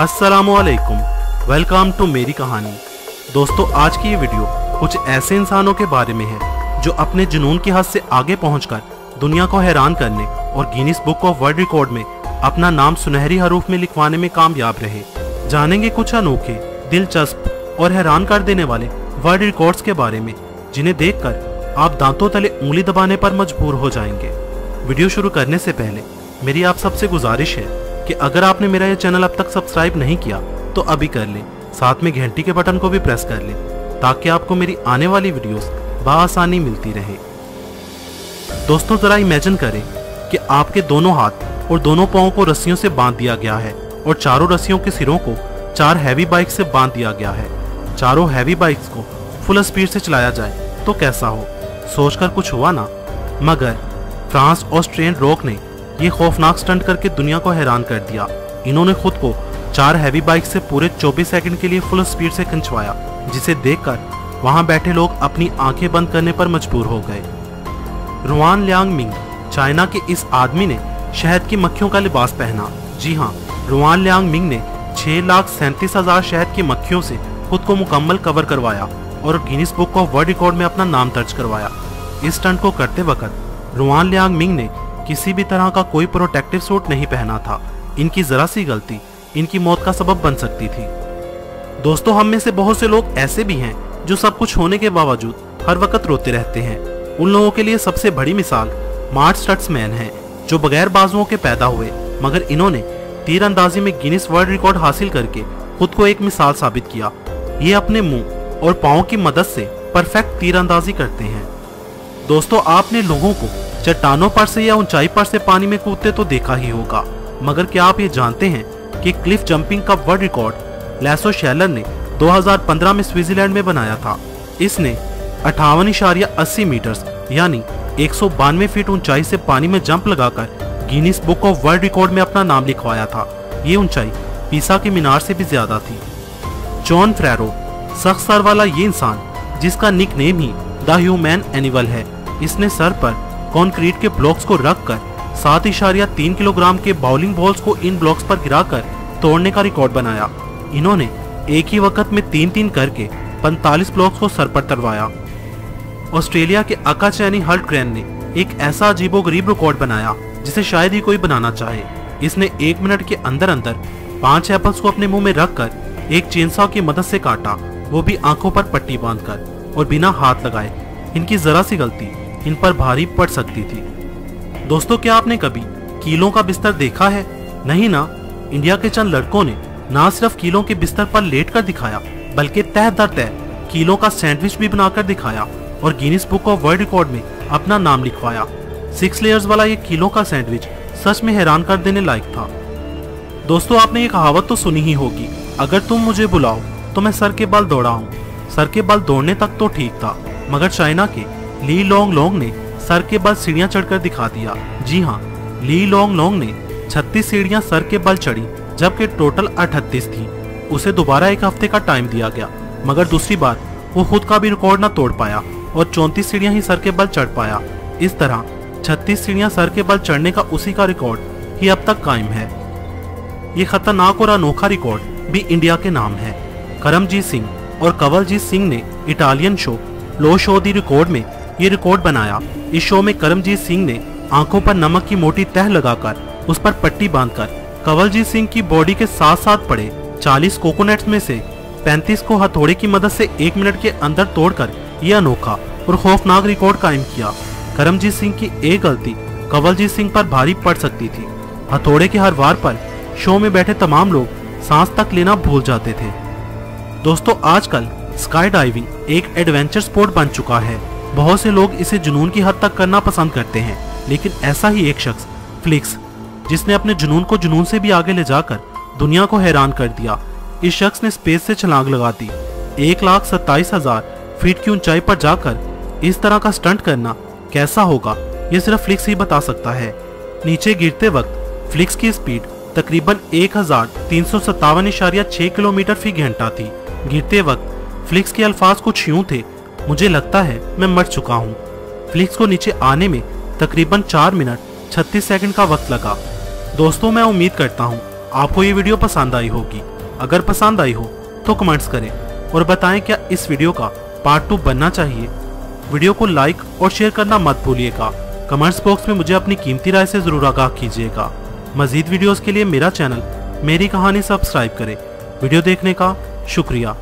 असलकुम welcome to मेरी कहानी। दोस्तों, आज की ये वीडियो कुछ ऐसे इंसानों के बारे में है, जो अपने जुनून की हद से आगे पहुंचकर दुनिया को हैरान करने और Guinness book of world record में अपना नाम सुनहरी हरूफ में लिखवाने में कामयाब रहे। जानेंगे कुछ अनोखे, दिलचस्प और हैरान कर देने वाले वर्ल्ड रिकॉर्ड्स के बारे में, जिन्हें देखकर आप दांतों तले उंगली दबाने पर मजबूर हो जाएँगे। वीडियो शुरू करने से पहले मेरी आप सबसे गुजारिश है कि अगर आपने मेरा ये चैनल अब तक सब्सक्राइब नहीं किया तो अभी कर ले। साथ में घंटी के बटन को भी प्रेस कर ले, ताकि आपको मेरी आने वाली वीडियोस बआसानी मिलती रहे। दोस्तों, जरा इमेजिन करें कि आपके दोनों हाथ और दोनों पाओ को रस्सियों से बाँध दिया गया है और चारों रस्सियों के सिरों को चार हैवी बाइक से बाँध दिया गया है। चारों हैवी बाइक्स को फुल स्पीड से चलाया जाए तो कैसा हो? सोचकर कुछ हुआ ना? मगर फ्रांस, ऑस्ट्रियन रॉक ने ये खौफनाक स्टंट करके दुनिया को हैरान कर दिया। इन्होंने खुद को चार हैवी बाइक से पूरे 24 सेकंड के लिए फुल स्पीड से खिंचवाया, जिसे देखकर वहाँ बैठे लोग अपनी आँखें बंद करने पर मजबूर हो गए। रुआन लियांग मिंग चाइना के इस आदमी ने शहद की मक्खियों का लिबास पहना। जी हाँ रुआन लियांग मिंग ने छह लाख सैंतीस हज़ार शहद की मक्खियों से खुद को मुकम्मल कवर करवाया और Guinness book of world record में अपना नाम दर्ज करवाया। इस स्टंट को करते वक्त रुआन लियांग मिंग ने किसी भी तरह का कोई प्रोटेक्टिव सूट नहीं पहना था। इनकी जरा सी गलती, इनकी मौत का सबब बन सकती थी। दोस्तों, हम में से बहुत से लोग ऐसे भी हैं, जो सब कुछ होने के बावजूद हर वक्त रोते रहते हैं। उन लोगों के लिए सबसे बड़ी मिसाल मार्ट स्टट्समैन है, जो बगैर बाजुओं के पैदा हुए, मगर इन्होंने तीरंदाजी में गिनीस वर्ल्ड रिकॉर्ड हासिल करके खुद को एक मिसाल साबित किया। ये अपने मुँह और पाओ की मदद से परफेक्ट तीरंदाजी करते हैं। दोस्तों, आपने लोगों को चट्टानों पर से या ऊंचाई पर से पानी में कूदते तो देखा ही होगा। मगर क्या आप ये जानते हैं कि क्लिफ जंपिंग का वर्ल्ड रिकॉर्ड लैसो शेलर ने 2015 में स्विट्जरलैंड में बनाया था। इसने अठावन इशारिया अस्सी मीटर यानी एक सौ बानवे फीट ऊंचाई से पानी में जंप लगाकर Guinness book of world record में अपना नाम लिखवाया था। ये ऊंचाई पीसा के मीनार से भी ज़्यादा थी। जॉन फ्रेरो, सख्त सर वाला ये इंसान, जिसका nickname he the human animal है, इसने सर पर कंक्रीट के ब्लॉक्स को रखकर सात इशारिया तीन किलोग्राम के बाउलिंग बॉल्स को इन ब्लॉक्स पर गिराकर तोड़ने का रिकॉर्ड बनाया। इन्होंने एक ही वक्त में तीन तीन करके 45 ब्लॉक्स को सर पर तरवाया ऑस्ट्रेलिया के अका चैनी हल्ट ग्रैन ने एक ऐसा अजीबो गरीब रिकॉर्ड बनाया, जिसे शायद ही कोई बनाना चाहे। इसने एक मिनट के अंदर अंदर पाँच एप्पल्स को अपने मुँह में रखकर एक चेनसा की मदद से काटा। वो भी आँखों पर पट्टी बांधकर और बिना हाथ लगाए। इनकी जरा सी गलती इन पर भारी पड़ सकती थी। दोस्तों, क्या आपने कभी कीलों का बिस्तर देखा है? नहीं ना? इंडिया के चंद लड़कों ने ना सिर्फ़ कीलों के बिस्तर पर लेट कर दिखाया, बल्कि तह दर तह कीलों का सैंडविच भी बनाकर दिखाया और Guinness book of world record में अपना नाम लिखवाया। सिक्स लेयर्स वाला ये कीलों का सैंडविच सच में हैरान कर देने लायक था। दोस्तों, आपने ये कहावत तो सुनी ही होगी, अगर तुम मुझे बुलाओ तो मैं सर के बल दौड़ा हूँ। सर के बल दौड़ने तक तो ठीक था, मगर चाइना के ली लोंग लोंग ने सर के बल सीढ़ियाँ चढ़कर दिखा दिया। जी हाँ ली लोंग लोंग ने 36 सीढ़ियाँ सर के बल चढ़ी, जबकि टोटल 38 थी। उसे दोबारा एक हफ़्ते का टाइम दिया गया, मगर दूसरी बार वो खुद का भी रिकॉर्ड न तोड़ पाया और चौंतीस सीढ़ियाँ ही सर के बल चढ़ पाया। इस तरह 36 सीढ़ियाँ सर के बल चढ़ने का उसी का रिकॉर्ड ही अब तक कायम है। ये खतरनाक और अनोखा रिकॉर्ड भी इंडिया के नाम है। करमजीत सिंह और कंवलजीत सिंह ने Italian show, Lo Show dei record में ये रिकॉर्ड बनाया। इस शो में करमजीत सिंह ने आँखों पर नमक की मोटी तह लगाकर, उस पर पट्टी बांधकर, कंवलजीत सिंह की बॉडी के साथ साथ पड़े 40 कोकोनट्स में से 35 को हथौड़े की मदद से एक मिनट के अंदर तोड़कर यह अनोखा और खौफनाक रिकॉर्ड कायम किया। करमजीत सिंह की एक गलती कंवलजीत सिंह पर भारी पड़ सकती थी। हथौड़े के हर वार पर शो में बैठे तमाम लोग सांस तक लेना भूल जाते थे। दोस्तों, आजकल स्काई डाइविंग एक एडवेंचर स्पोर्ट बन चुका है। बहुत से लोग इसे जुनून की हद तक करना पसंद करते हैं, लेकिन ऐसा ही एक शख्स फ्लिक्स जिसने अपने जुनून को जुनून से भी आगे ले जाकर दुनिया को हैरान कर दिया। इस शख्स ने स्पेस से छलांग लगा दी। एक लाख सत्ताईस हज़ार फीट की ऊंचाई पर जाकर इस तरह का स्टंट करना कैसा होगा ये सिर्फ़ फ्लिक्स ही बता सकता है। नीचे गिरते वक्त फ्लिक्स की स्पीड तकरीबन एक हज़ार तीन सौ सत्तावन इशारिया छह किलोमीटर फ़ी घंटा थी। गिरते वक्त फ्लिक्स के अल्फाज कुछ यूँ थे मुझे लगता है मैं मर चुका हूँ। फ्लिक्स को नीचे आने में तकरीबन चार मिनट छत्तीस सेकंड का वक्त लगा। दोस्तों, मैं उम्मीद करता हूँ आपको ये वीडियो पसंद आई होगी। अगर पसंद आई हो तो कमेंट्स करें और बताएँ क्या इस वीडियो का पार्ट टू बनना चाहिए। वीडियो को लाइक और शेयर करना मत भूलिएगा। कमेंट्स बॉक्स में मुझे अपनी कीमती राय से ज़रूर आगाह कीजिएगा। मजीद वीडियोस के लिए मेरा चैनल मेरी कहानी सब्सक्राइब करें। वीडियो देखने का शुक्रिया।